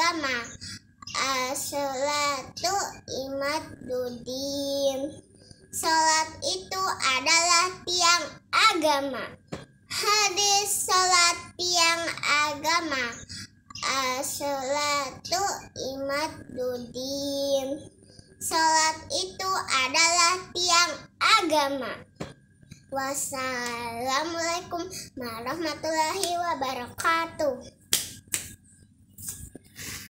agama. Eh, As-salatu imaduddin Salat itu adalah tiang agama. Hadis salat tiang agama. Eh, As-salatu imaduddin Salat itu adalah tiang agama. Wassalamualaikum warahmatullahi wabarakatuh.